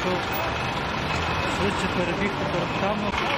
щоб швидше перебігти перед камерою.